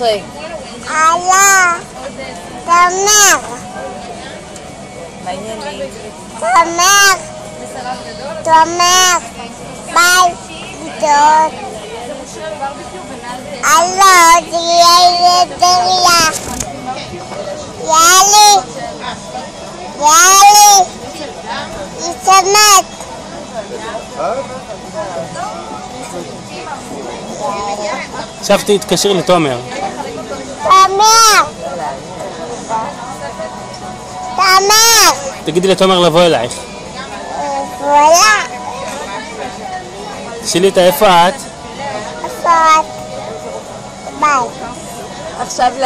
עלה, תמר. תמר, תמר, ביי, גדול. הלו, תהיה לדריה. יאללה, יאללה, ישמת. עכשיו תתקשר לתומר. תגידי לתומר לבוא אלייך. וואלה, אותה איפה את? איפה את? ביי. עכשיו ל...